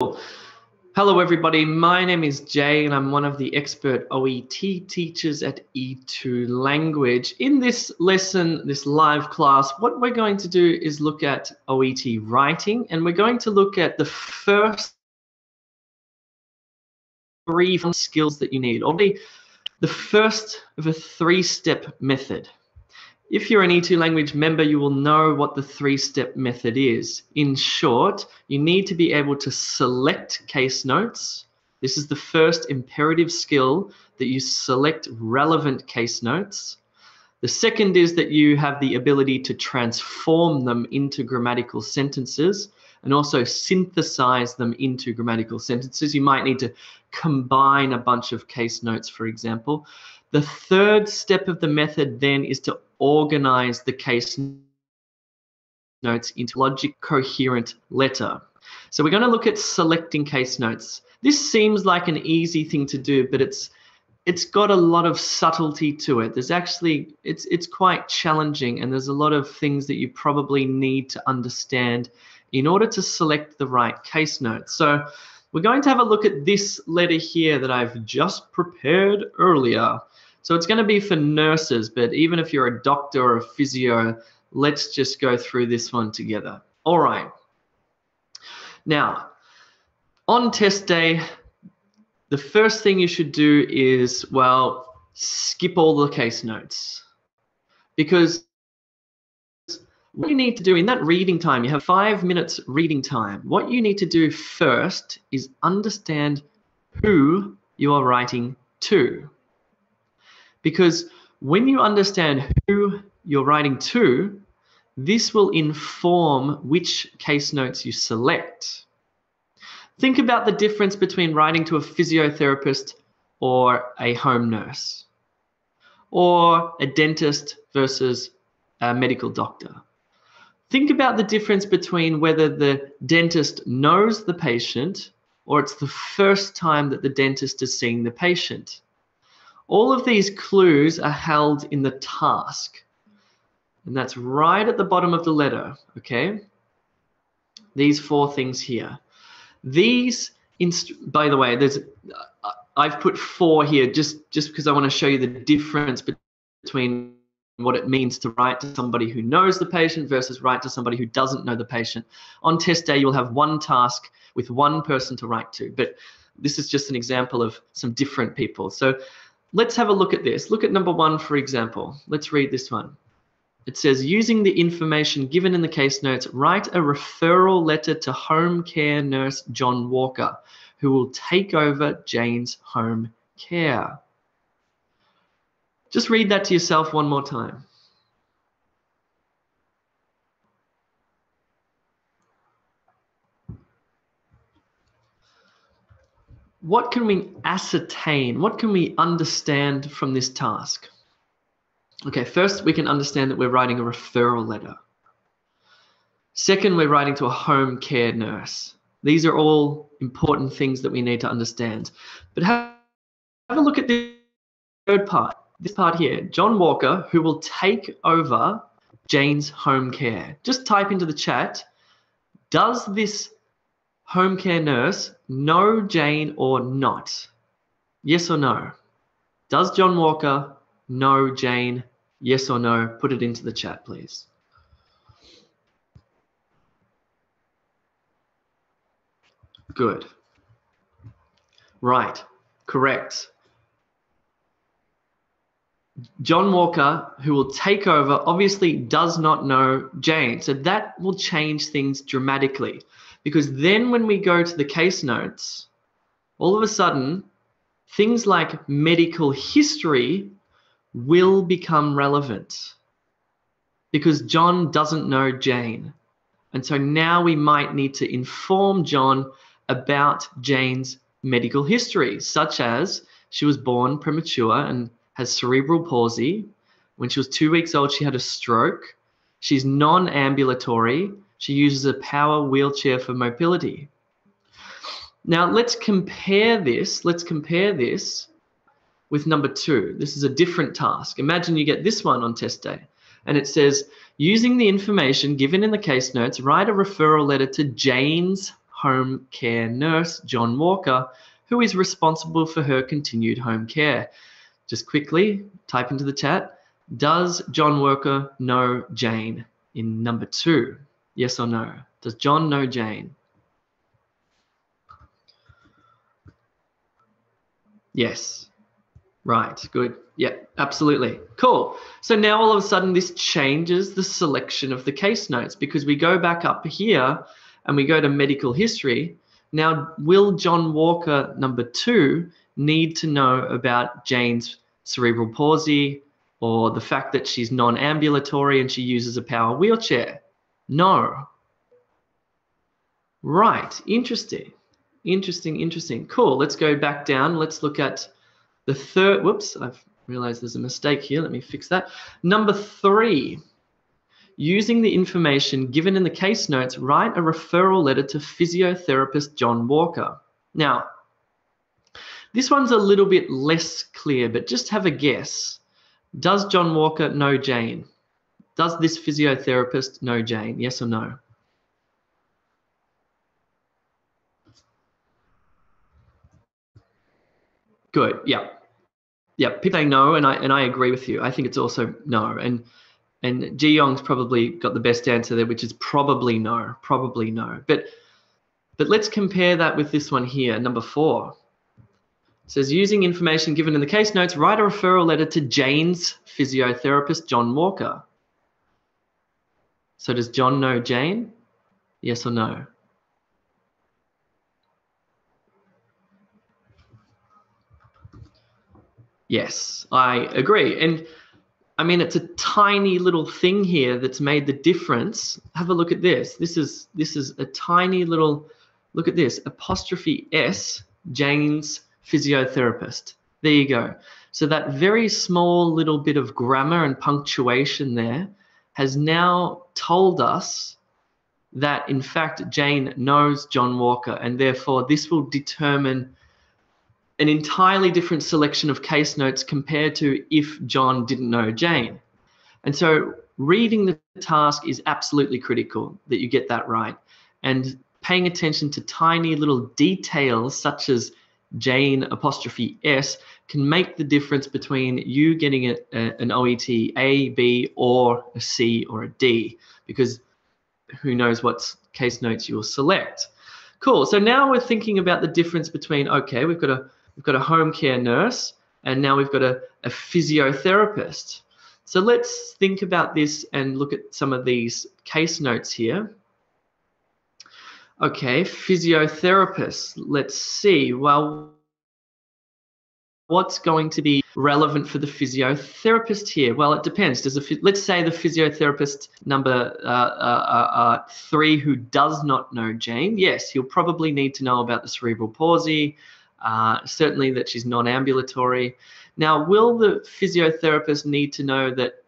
Hello, everybody. My name is Jay, and I'm one of the expert OET teachers at E2 Language. In this lesson, this live class, what we're going to do is look at OET writing, and we're going to look at the first three skills that you need, or the, the first of a three-step method. If you're an E2 language member, you will know what the three-step method is. In short, you need to be able to select case notes. This is the first imperative skill that you select relevant case notes. The second is that you have the ability to transform them into grammatical sentences and also synthesize them into grammatical sentences. You might need to combine a bunch of case notes, for example. The third step of the method then is to organize the case notes into logic coherent letter. So we're going to look at selecting case notes. This seems like an easy thing to do, but it's it's got a lot of subtlety to it. There's actually it's it's quite challenging and there's a lot of things that you probably need to understand in order to select the right case note. So we're going to have a look at this letter here that I've just prepared earlier. So it's going to be for nurses, but even if you're a doctor or a physio, let's just go through this one together. All right. Now, on test day, the first thing you should do is, well, skip all the case notes. Because what you need to do in that reading time, you have five minutes reading time. What you need to do first is understand who you are writing to. Because when you understand who you're writing to, this will inform which case notes you select. Think about the difference between writing to a physiotherapist or a home nurse, or a dentist versus a medical doctor. Think about the difference between whether the dentist knows the patient or it's the first time that the dentist is seeing the patient. All of these clues are held in the task. And that's right at the bottom of the letter, okay? These four things here. These, by the way, there's I've put four here just, just because I want to show you the difference between what it means to write to somebody who knows the patient versus write to somebody who doesn't know the patient. On test day, you'll have one task with one person to write to, but this is just an example of some different people. So Let's have a look at this. Look at number one, for example. Let's read this one. It says, using the information given in the case notes, write a referral letter to home care nurse John Walker, who will take over Jane's home care. Just read that to yourself one more time. What can we ascertain? What can we understand from this task? Okay, first we can understand that we're writing a referral letter. Second, we're writing to a home care nurse. These are all important things that we need to understand. But have, have a look at the third part, this part here. John Walker, who will take over Jane's home care. Just type into the chat, does this home care nurse know Jane or not? Yes or no? Does John Walker know Jane? Yes or no? Put it into the chat, please. Good. Right. Correct. John Walker, who will take over, obviously does not know Jane. So that will change things dramatically. Because then when we go to the case notes, all of a sudden, things like medical history will become relevant because John doesn't know Jane. And so now we might need to inform John about Jane's medical history, such as she was born premature and has cerebral palsy. When she was two weeks old, she had a stroke. She's non ambulatory she uses a power wheelchair for mobility. Now let's compare this. Let's compare this with number two. This is a different task. Imagine you get this one on test day and it says, using the information given in the case notes, write a referral letter to Jane's home care nurse, John Walker, who is responsible for her continued home care. Just quickly type into the chat Does John Walker know Jane in number two? Yes or no? Does John know Jane? Yes. Right, good. Yeah, absolutely. Cool. So now all of a sudden this changes the selection of the case notes because we go back up here and we go to medical history. Now, will John Walker, number two, need to know about Jane's cerebral palsy or the fact that she's non ambulatory and she uses a power wheelchair? No. Right, interesting. Interesting, interesting. Cool. Let's go back down. Let's look at the third. Whoops, I've realized there's a mistake here. Let me fix that. Number three, using the information given in the case notes, write a referral letter to physiotherapist John Walker. Now, this one's a little bit less clear, but just have a guess. Does John Walker know Jane? Does this physiotherapist know Jane? Yes or no? Good. Yeah. Yeah. People say no, and I and I agree with you. I think it's also no. And and Ji Yong's probably got the best answer there, which is probably no. Probably no. But but let's compare that with this one here, number four. It says using information given in the case notes, write a referral letter to Jane's physiotherapist, John Walker. So does John know Jane? Yes or no? Yes, I agree. And I mean, it's a tiny little thing here that's made the difference. Have a look at this. This is this is a tiny little. Look at this apostrophe S Jane's physiotherapist. There you go. So that very small little bit of grammar and punctuation there has now told us that in fact Jane knows John Walker, and therefore this will determine an entirely different selection of case notes compared to if John didn't know Jane. And so reading the task is absolutely critical that you get that right. And paying attention to tiny little details such as Jane apostrophe S can make the difference between you getting a, a, an OET A, B, or a C or a D, because who knows what case notes you'll select. Cool. So now we're thinking about the difference between, okay, we've got a we've got a home care nurse, and now we've got a, a physiotherapist. So let's think about this and look at some of these case notes here. Okay, physiotherapist. Let's see. Well, what's going to be relevant for the physiotherapist here? Well, it depends. Does a let's say the physiotherapist number uh, uh, uh, uh, three who does not know Jane? Yes, he'll probably need to know about the cerebral palsy, uh, certainly that she's non-ambulatory. Now, will the physiotherapist need to know that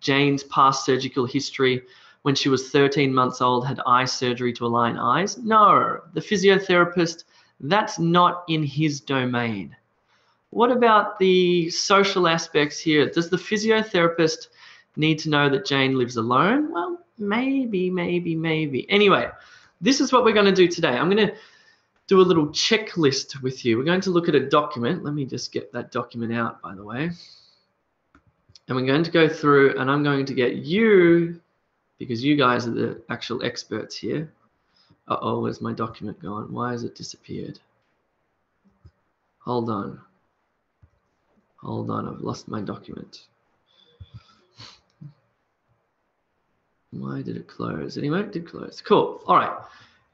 Jane's past surgical history when she was 13 months old had eye surgery to align eyes? No, the physiotherapist, that's not in his domain. What about the social aspects here? Does the physiotherapist need to know that Jane lives alone? Well, maybe, maybe, maybe. Anyway, this is what we're going to do today. I'm going to do a little checklist with you. We're going to look at a document. Let me just get that document out, by the way. And we're going to go through and I'm going to get you, because you guys are the actual experts here. Uh-oh, where's my document gone? Why has it disappeared? Hold on. Hold on, I've lost my document. Why did it close? Anyway, it did close. Cool. All right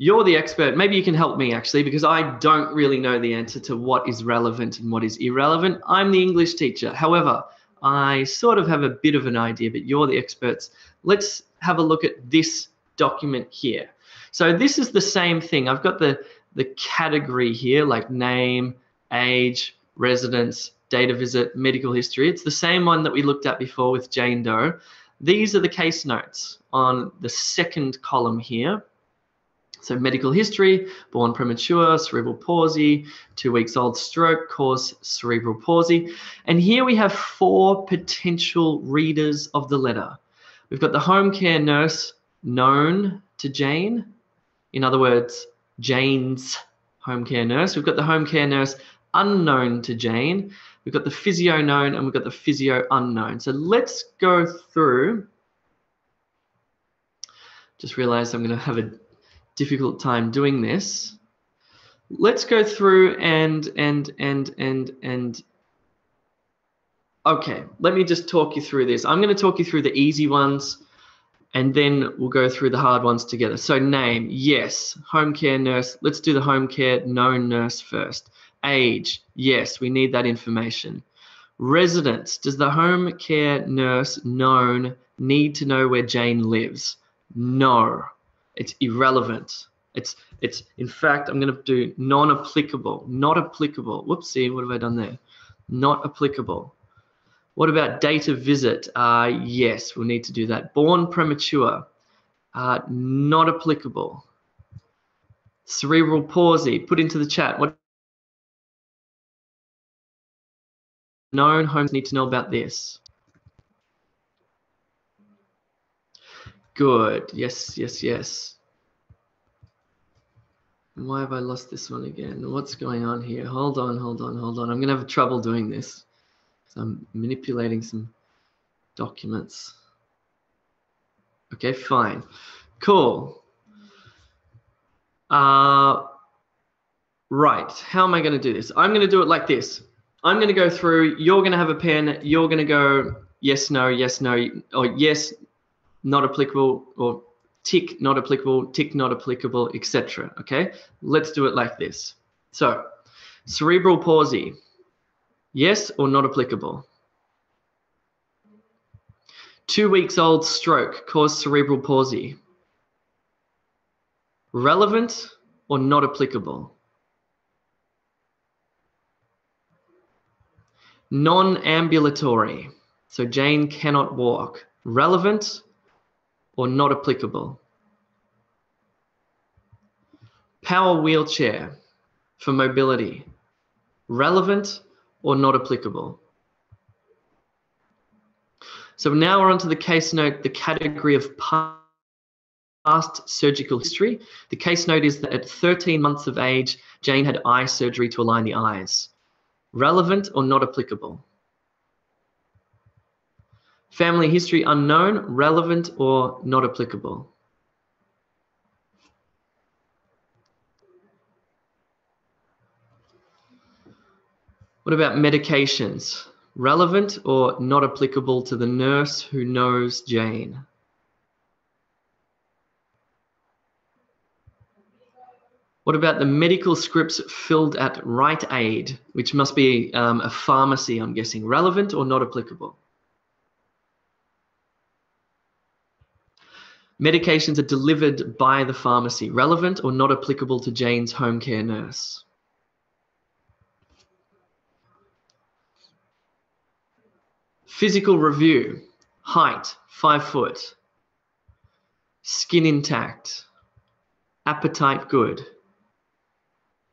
you're the expert. Maybe you can help me actually, because I don't really know the answer to what is relevant and what is irrelevant. I'm the English teacher. However, I sort of have a bit of an idea, but you're the experts. Let's have a look at this document here. So this is the same thing. I've got the, the category here, like name, age, residence, data visit, medical history. It's the same one that we looked at before with Jane Doe. These are the case notes on the second column here. So medical history, born premature, cerebral palsy, two weeks old stroke, cause cerebral palsy. And here we have four potential readers of the letter. We've got the home care nurse known to Jane. In other words, Jane's home care nurse. We've got the home care nurse unknown to Jane. We've got the physio known and we've got the physio unknown. So let's go through. Just realized I'm going to have a difficult time doing this. Let's go through and, and, and, and, and, okay, let me just talk you through this. I'm going to talk you through the easy ones and then we'll go through the hard ones together. So name, yes, home care nurse. Let's do the home care known nurse first. Age, yes, we need that information. Residence, does the home care nurse known need to know where Jane lives? No, it's irrelevant. It's, it's in fact, I'm going to do non-applicable, not applicable. Whoopsie, what have I done there? Not applicable. What about date of visit? Uh, yes, we'll need to do that. Born premature, uh, not applicable. Cerebral palsy, put into the chat. What known homes need to know about this? Good. Yes, yes, yes. Why have I lost this one again? What's going on here? Hold on, hold on, hold on. I'm going to have trouble doing this. So I'm manipulating some documents. Okay, fine. Cool. Uh, right, how am I going to do this? I'm going to do it like this. I'm going to go through, you're going to have a pen, you're going to go yes, no, yes, no, or yes, not applicable, or tick, not applicable, tick, not applicable, etc. Okay, let's do it like this. So, cerebral palsy. Yes or not applicable? Two weeks old stroke caused cerebral palsy. Relevant or not applicable? Non ambulatory. So Jane cannot walk. Relevant or not applicable? Power wheelchair for mobility. Relevant or not applicable. So now we're onto the case note, the category of past surgical history. The case note is that at 13 months of age, Jane had eye surgery to align the eyes. Relevant or not applicable? Family history unknown, relevant or not applicable? What about medications? Relevant or not applicable to the nurse who knows Jane? What about the medical scripts filled at Rite Aid, which must be um, a pharmacy, I'm guessing? Relevant or not applicable? Medications are delivered by the pharmacy. Relevant or not applicable to Jane's home care nurse? Physical review, height, five foot. Skin intact. Appetite good.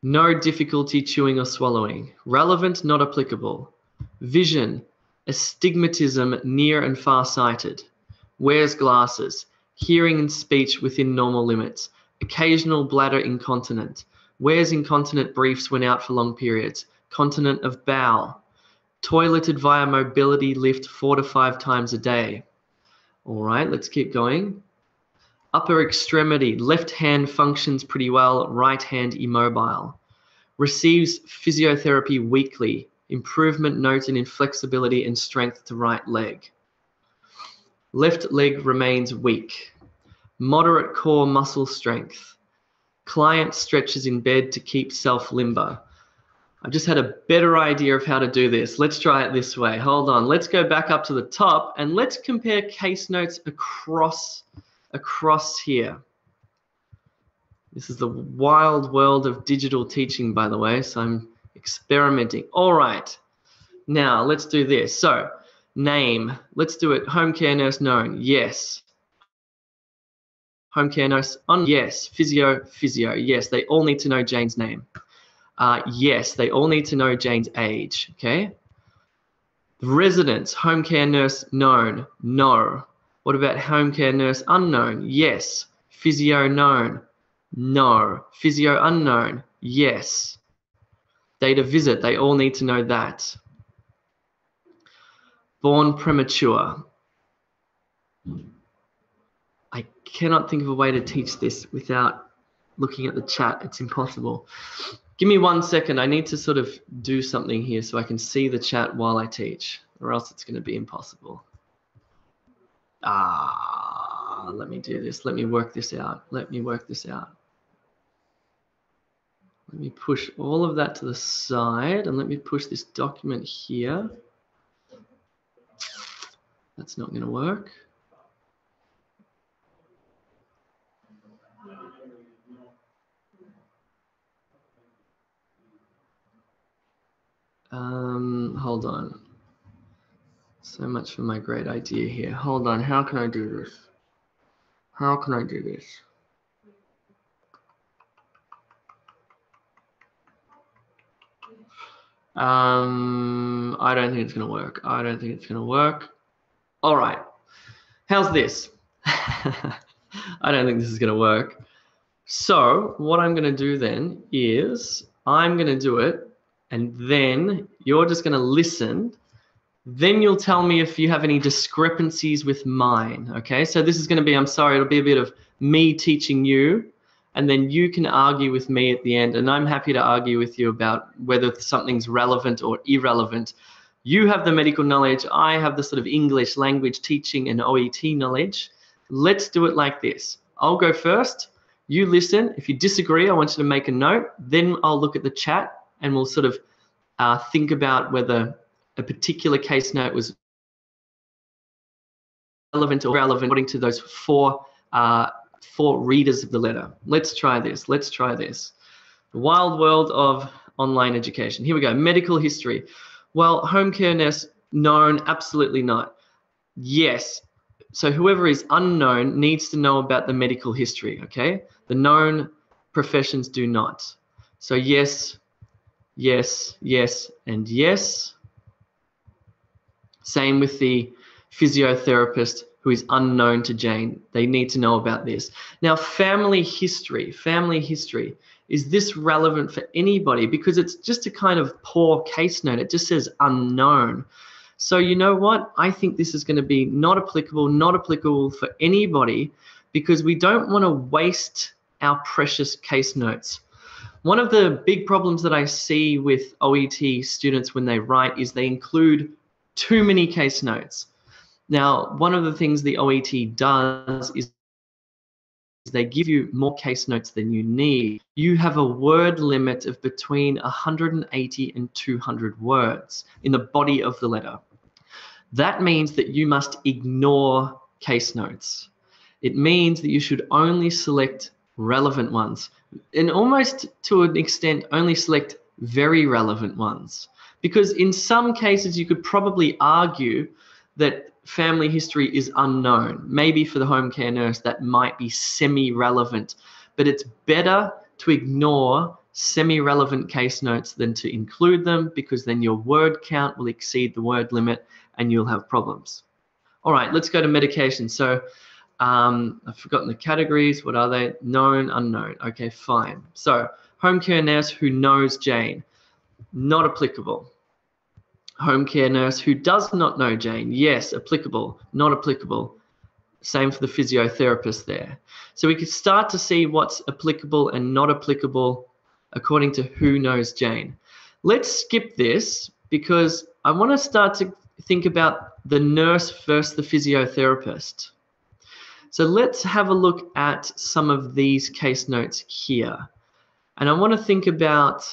No difficulty chewing or swallowing. Relevant, not applicable. Vision, astigmatism near and far sighted. Wears glasses. Hearing and speech within normal limits. Occasional bladder incontinent. Wears incontinent briefs when out for long periods. Continent of bowel toileted via mobility lift four to five times a day. All right, let's keep going. Upper extremity, left hand functions pretty well, right hand immobile. Receives physiotherapy weekly, improvement noted in flexibility and strength to right leg. Left leg remains weak. Moderate core muscle strength. Client stretches in bed to keep self limber. I've just had a better idea of how to do this. Let's try it this way. Hold on. Let's go back up to the top and let's compare case notes across, across here. This is the wild world of digital teaching, by the way, so I'm experimenting. All right. Now, let's do this. So, name. Let's do it. Home care nurse known. Yes. Home care nurse on. Yes. Physio, physio. Yes. They all need to know Jane's name. Uh, yes, they all need to know Jane's age, okay? Residence, home care nurse known, no. What about home care nurse unknown? Yes. Physio known, No. Physio unknown? Yes. Date of visit, they all need to know that. Born premature. I cannot think of a way to teach this without looking at the chat. It's impossible. Give me one second. I need to sort of do something here so I can see the chat while I teach, or else it's going to be impossible. Ah, let me do this. Let me work this out. Let me work this out. Let me push all of that to the side and let me push this document here. That's not going to work. Um, hold on. So much for my great idea here. Hold on. How can I do this? How can I do this? Um, I don't think it's going to work. I don't think it's going to work. All right. How's this? I don't think this is going to work. So what I'm going to do then is I'm going to do it and then you're just going to listen. Then you'll tell me if you have any discrepancies with mine. Okay, so this is going to be, I'm sorry, it'll be a bit of me teaching you, and then you can argue with me at the end. And I'm happy to argue with you about whether something's relevant or irrelevant. You have the medical knowledge, I have the sort of English language teaching and OET knowledge. Let's do it like this. I'll go first. You listen. If you disagree, I want you to make a note. Then I'll look at the chat and we'll sort of uh, think about whether a particular case note was relevant or relevant according to those four uh, four readers of the letter. Let's try this. Let's try this. The wild world of online education. Here we go. Medical history. Well, home care nurse known? Absolutely not. Yes. So whoever is unknown needs to know about the medical history. Okay. The known professions do not. So yes, yes, yes, and yes. Same with the physiotherapist who is unknown to Jane. They need to know about this. Now, family history, family history. Is this relevant for anybody? Because it's just a kind of poor case note. It just says unknown. So you know what? I think this is going to be not applicable, not applicable for anybody because we don't want to waste our precious case notes. One of the big problems that I see with OET students when they write is they include too many case notes. Now, one of the things the OET does is they give you more case notes than you need. You have a word limit of between 180 and 200 words in the body of the letter. That means that you must ignore case notes. It means that you should only select relevant ones and almost to an extent only select very relevant ones. Because in some cases you could probably argue that family history is unknown. Maybe for the home care nurse that might be semi-relevant but it's better to ignore semi-relevant case notes than to include them because then your word count will exceed the word limit and you'll have problems. All right let's go to medication. So um, I've forgotten the categories. What are they? Known, unknown. Okay, fine. So, home care nurse who knows Jane, not applicable. Home care nurse who does not know Jane, yes, applicable, not applicable. Same for the physiotherapist there. So we could start to see what's applicable and not applicable according to who knows Jane. Let's skip this because I want to start to think about the nurse versus the physiotherapist. So let's have a look at some of these case notes here. And I want to think about,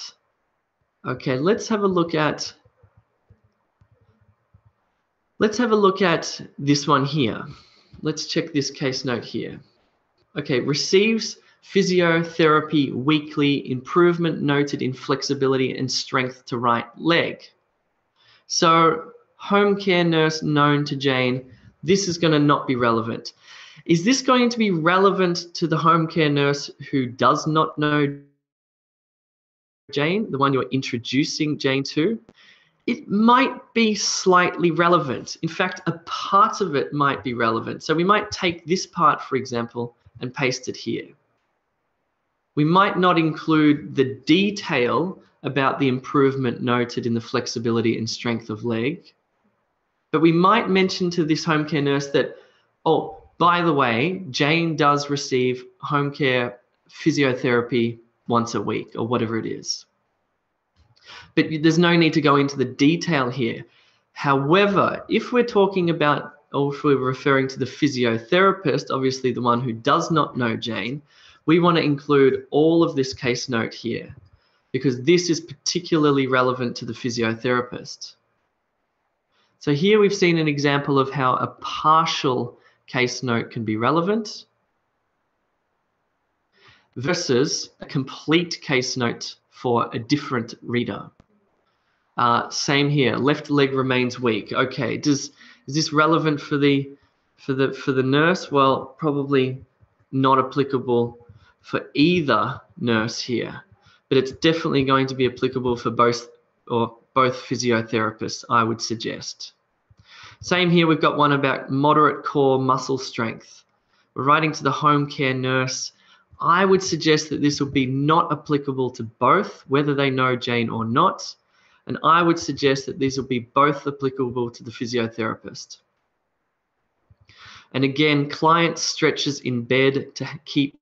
okay, let's have a look at, let's have a look at this one here. Let's check this case note here. Okay, receives physiotherapy weekly, improvement noted in flexibility and strength to right leg. So home care nurse known to Jane, this is going to not be relevant. Is this going to be relevant to the home care nurse who does not know Jane, the one you're introducing Jane to? It might be slightly relevant. In fact, a part of it might be relevant. So we might take this part, for example, and paste it here. We might not include the detail about the improvement noted in the flexibility and strength of leg, but we might mention to this home care nurse that, oh, by the way, Jane does receive home care physiotherapy once a week or whatever it is. But there's no need to go into the detail here. However, if we're talking about, or if we're referring to the physiotherapist, obviously the one who does not know Jane, we want to include all of this case note here because this is particularly relevant to the physiotherapist. So here we've seen an example of how a partial case note can be relevant versus a complete case note for a different reader. Uh, same here. Left leg remains weak. Okay. Does is this relevant for the for the for the nurse? Well, probably not applicable for either nurse here, but it's definitely going to be applicable for both or both physiotherapists. I would suggest. Same here. We've got one about moderate core muscle strength. We're writing to the home care nurse. I would suggest that this will be not applicable to both, whether they know Jane or not and I would suggest that these will be both applicable to the physiotherapist. And again, client stretches in bed to keep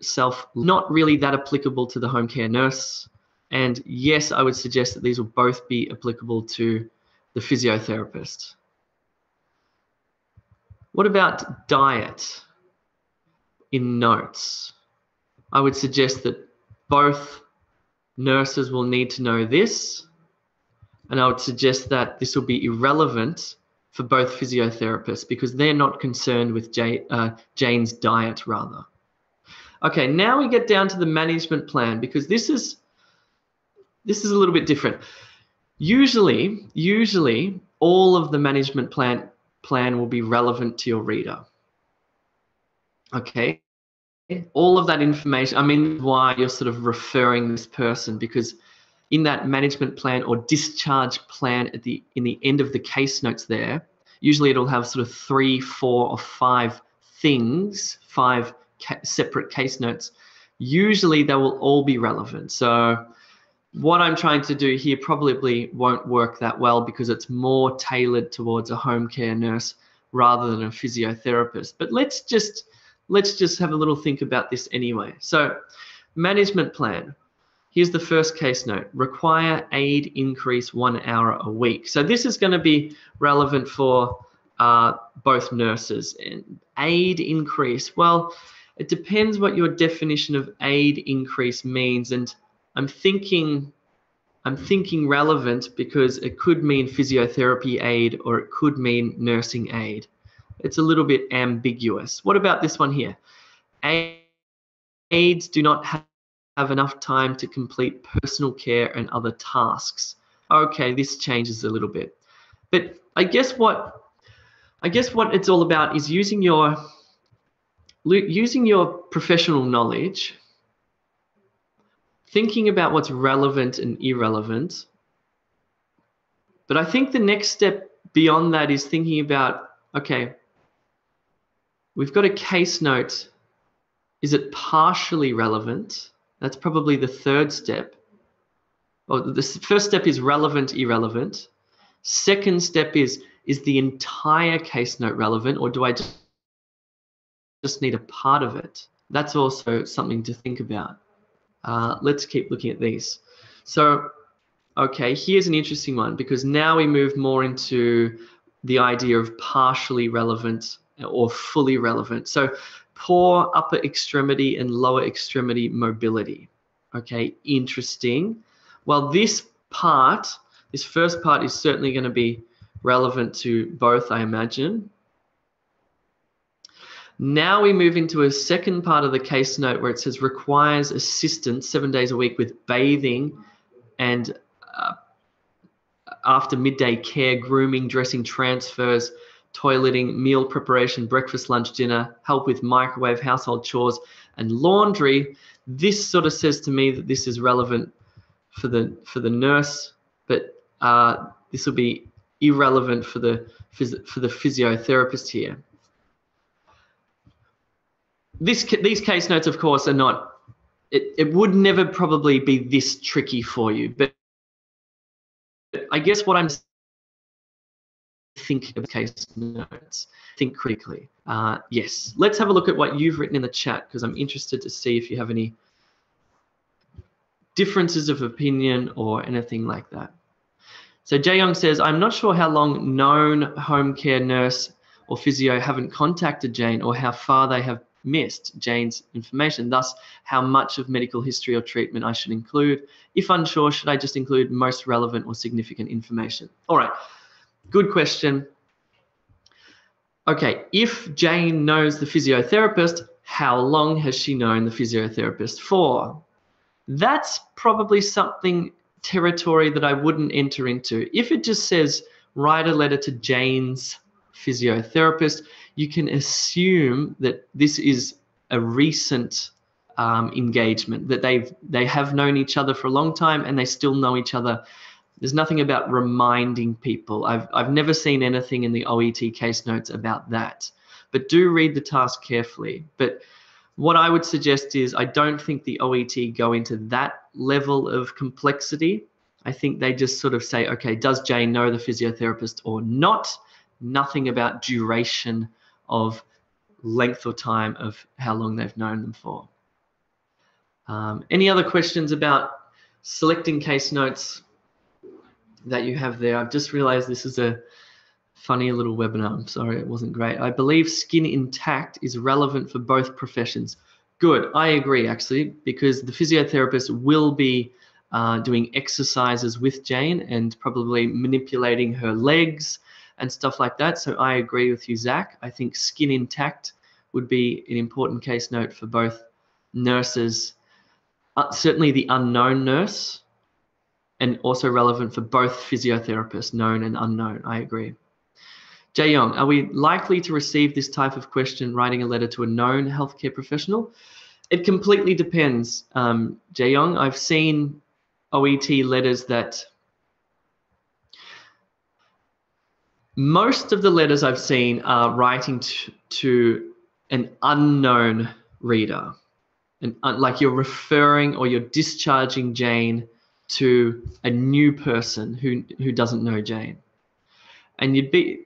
self not really that applicable to the home care nurse. And yes, I would suggest that these will both be applicable to the physiotherapist. What about diet in notes? I would suggest that both nurses will need to know this. And I would suggest that this will be irrelevant for both physiotherapists because they're not concerned with Jay, uh, Jane's diet, rather. Okay, now we get down to the management plan because this is this is a little bit different. Usually, usually all of the management plan plan will be relevant to your reader. Okay, all of that information, I mean, why you're sort of referring this person because in that management plan or discharge plan at the in the end of the case notes there, usually it'll have sort of three, four, or five things, five ca separate case notes. Usually they will all be relevant. So what I'm trying to do here probably won't work that well because it's more tailored towards a home care nurse rather than a physiotherapist. But let's just let's just have a little think about this anyway. So, management plan. Here's the first case note require aid increase one hour a week. So, this is going to be relevant for uh, both nurses. And aid increase, well, it depends what your definition of aid increase means. And I'm thinking. I'm thinking relevant because it could mean physiotherapy aid or it could mean nursing aid it's a little bit ambiguous. What about this one here? Aides do not have enough time to complete personal care and other tasks. Okay, this changes a little bit. But I guess what I guess what it's all about is using your using your professional knowledge, thinking about what's relevant and irrelevant. But I think the next step beyond that is thinking about okay, We've got a case note. Is it partially relevant? That's probably the third step. Well, the first step is relevant, irrelevant. Second step is, is the entire case note relevant or do I just need a part of it? That's also something to think about. Uh, let's keep looking at these. So, okay, here's an interesting one because now we move more into the idea of partially relevant or fully relevant. So poor upper extremity and lower extremity mobility. Okay, interesting. Well, this part, this first part is certainly going to be relevant to both, I imagine. Now we move into a second part of the case note where it says requires assistance seven days a week with bathing and uh, after midday care, grooming, dressing, transfers, toileting, meal preparation, breakfast, lunch, dinner, help with microwave, household chores, and laundry. This sort of says to me that this is relevant for the for the nurse, but uh, this will be irrelevant for the for the physiotherapist here. This these case notes, of course, are not. It, it would never probably be this tricky for you, but I guess what I'm think of case notes, think critically. Uh, yes, let's have a look at what you've written in the chat because I'm interested to see if you have any differences of opinion or anything like that. So Jae Young says, I'm not sure how long known home care nurse or physio haven't contacted Jane or how far they have missed Jane's information, thus how much of medical history or treatment I should include. If unsure, should I just include most relevant or significant information? All right, good question. Okay, if Jane knows the physiotherapist, how long has she known the physiotherapist for? That's probably something territory that I wouldn't enter into. If it just says write a letter to Jane's physiotherapist, you can assume that this is a recent um, engagement, that they've they have known each other for a long time and they still know each other. There's nothing about reminding people. I've I've never seen anything in the OET case notes about that. But do read the task carefully. But what I would suggest is I don't think the OET go into that level of complexity. I think they just sort of say, okay, does Jane know the physiotherapist or not? nothing about duration of length or time of how long they've known them for. Um, any other questions about selecting case notes that you have there? I've just realized this is a funny little webinar. I'm sorry it wasn't great. I believe skin intact is relevant for both professions. Good, I agree actually, because the physiotherapist will be uh, doing exercises with Jane and probably manipulating her legs and stuff like that. So I agree with you, Zach. I think skin intact would be an important case note for both nurses, uh, certainly the unknown nurse, and also relevant for both physiotherapists, known and unknown. I agree. Jae Young, are we likely to receive this type of question writing a letter to a known healthcare professional? It completely depends, um, Young. I've seen OET letters that most of the letters I've seen are writing to, to an unknown reader. And like you're referring or you're discharging Jane to a new person who, who doesn't know Jane. And you'd be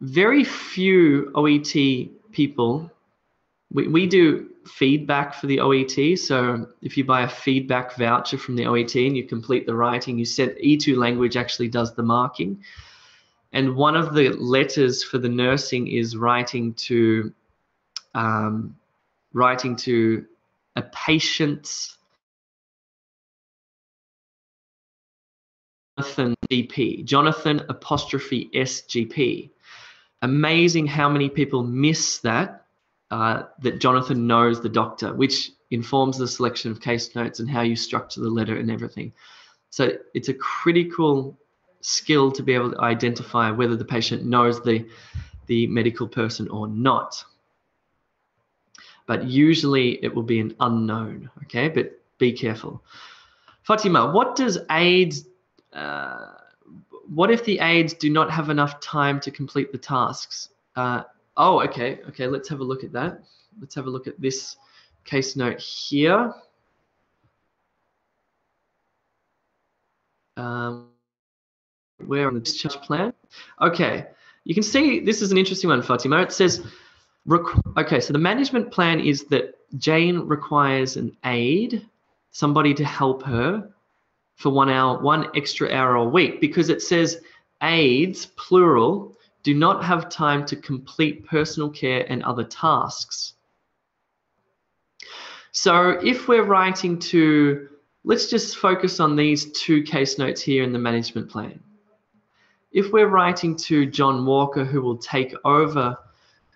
very few OET people. We, we do feedback for the OET. So if you buy a feedback voucher from the OET and you complete the writing, you said E2 language actually does the marking. And one of the letters for the nursing is writing to um, writing to a patient's Jonathan GP, Jonathan apostrophe SGP. Amazing how many people miss that, uh, that Jonathan knows the doctor, which informs the selection of case notes and how you structure the letter and everything. So it's a critical skill to be able to identify whether the patient knows the, the medical person or not. But usually it will be an unknown, okay? But be careful. Fatima, what does aides, uh, what if the aides do not have enough time to complete the tasks? Uh, oh, okay, okay, let's have a look at that. Let's have a look at this case note here. Um, where on the discharge plan? Okay, you can see this is an interesting one, Fatima. It says, okay, so the management plan is that Jane requires an aide, somebody to help her for one hour, one extra hour a week, because it says aides, plural, do not have time to complete personal care and other tasks. So if we're writing to, let's just focus on these two case notes here in the management plan if we're writing to John Walker, who will take over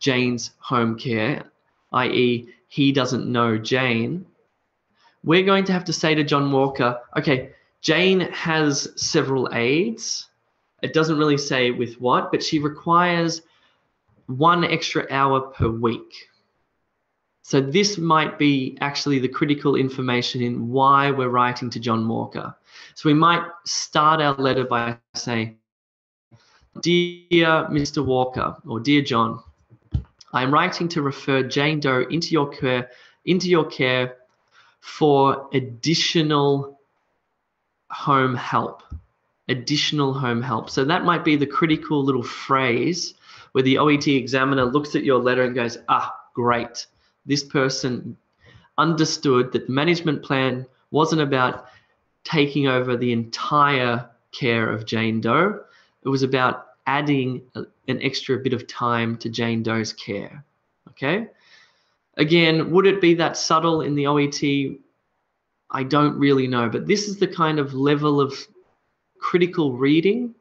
Jane's home care, i.e., he doesn't know Jane, we're going to have to say to John Walker, okay, Jane has several aides. It doesn't really say with what, but she requires one extra hour per week. So this might be actually the critical information in why we're writing to John Walker. So we might start our letter by saying, Dear Mr. Walker, or Dear John, I'm writing to refer Jane Doe into your care, into your care for additional home help. Additional home help. So that might be the critical little phrase where the OET examiner looks at your letter and goes, ah, great. This person understood that the management plan wasn't about taking over the entire care of Jane Doe. It was about adding a, an extra bit of time to Jane Doe's care. Okay. Again, would it be that subtle in the OET? I don't really know, but this is the kind of level of critical reading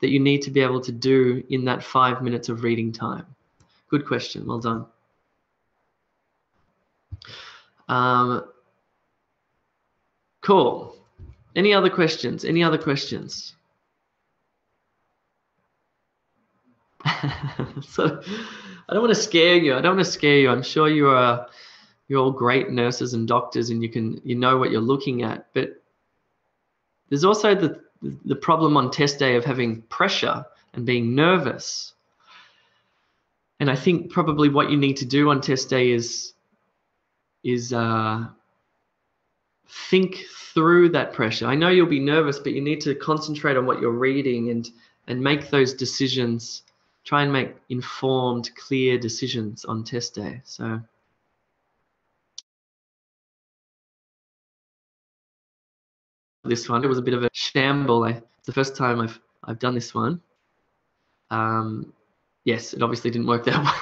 that you need to be able to do in that five minutes of reading time. Good question. Well done. Um, cool. Any other questions? Any other questions? so I don't want to scare you. I don't want to scare you. I'm sure you are you're all great nurses and doctors and you can you know what you're looking at. But there's also the the problem on test day of having pressure and being nervous. And I think probably what you need to do on test day is is uh, think through that pressure. I know you'll be nervous, but you need to concentrate on what you're reading and and make those decisions. Try and make informed, clear decisions on test day. So. This one, it was a bit of a shamble. I, the first time I've I've done this one. Um, yes, it obviously didn't work that,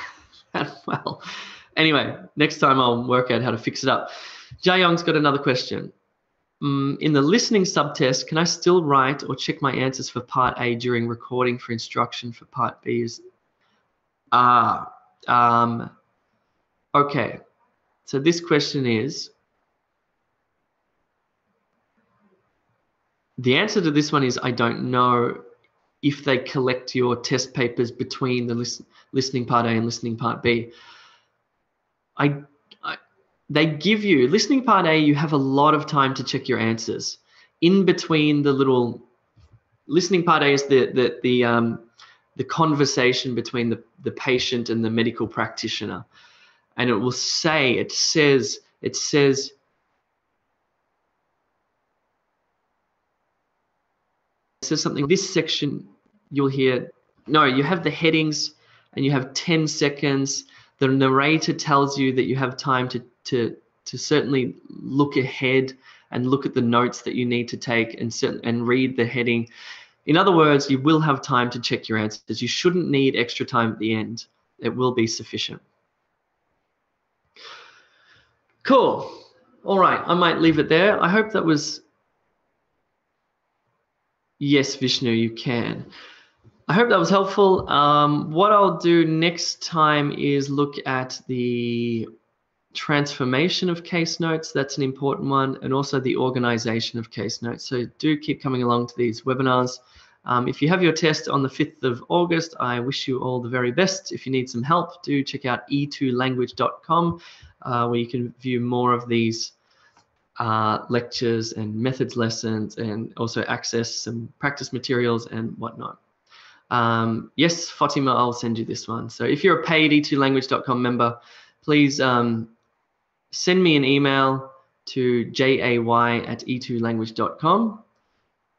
that well. Anyway, next time I'll work out how to fix it up. Jae-young's got another question. Um, in the listening subtest, can I still write or check my answers for part A during recording for instruction for part B? Is ah, um, okay. So this question is, the answer to this one is I don't know if they collect your test papers between the listen, listening part A and listening part B. I, I, they give you listening part A. You have a lot of time to check your answers. In between the little listening part A is the the the um, the conversation between the the patient and the medical practitioner, and it will say it says it says. It says something. This section, you'll hear. No, you have the headings, and you have 10 seconds the narrator tells you that you have time to to to certainly look ahead and look at the notes that you need to take and and read the heading. In other words, you will have time to check your answers. You shouldn't need extra time at the end. It will be sufficient. Cool. All right, I might leave it there. I hope that was Yes, Vishnu, you can. I hope that was helpful. Um, what I'll do next time is look at the transformation of case notes. That's an important one. And also the organization of case notes. So do keep coming along to these webinars. Um, if you have your test on the 5th of August, I wish you all the very best. If you need some help, do check out e2language.com uh, where you can view more of these uh, lectures and methods lessons and also access some practice materials and whatnot. Um, yes, Fatima, I'll send you this one. So if you're a paid e2language.com member, please um, send me an email to jay at e2language.com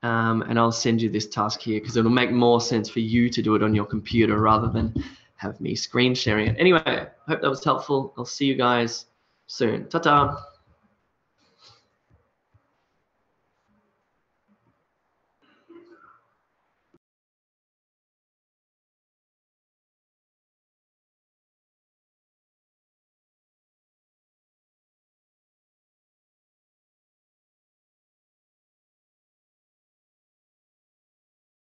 um, and I'll send you this task here because it'll make more sense for you to do it on your computer rather than have me screen sharing it. Anyway, I hope that was helpful. I'll see you guys soon. Ta-ta.